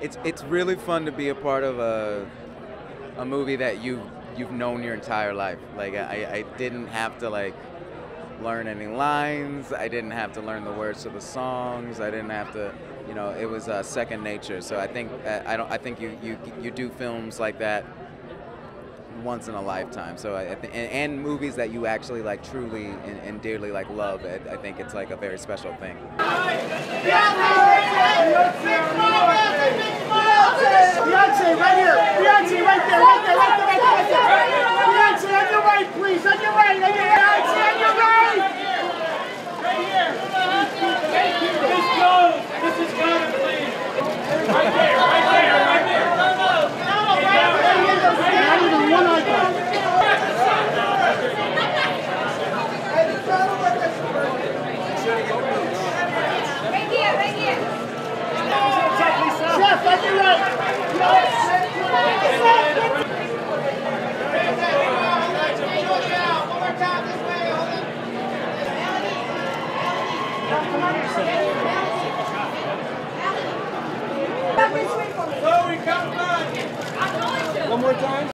It's it's really fun to be a part of a a movie that you you've known your entire life. Like I, I didn't have to like learn any lines. I didn't have to learn the words to the songs. I didn't have to, you know, it was uh, second nature. So I think uh, I don't. I think you you you do films like that once in a lifetime. So I, and, and movies that you actually like truly and, and dearly like love. I, I think it's like a very special thing. One more time.